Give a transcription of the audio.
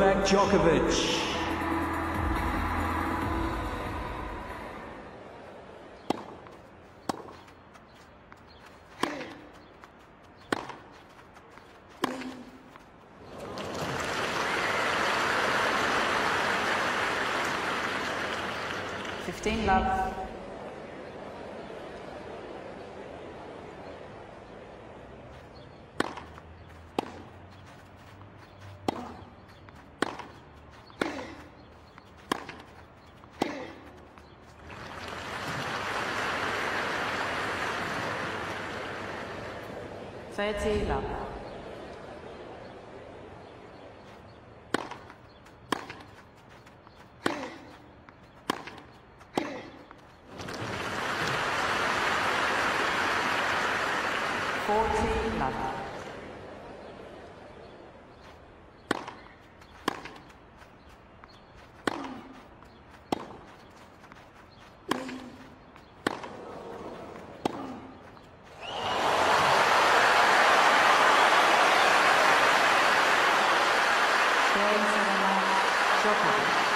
Novak Djokovic. Fifteen love. zwei Zähler. Four Zähler. Stay in Serena Chopin.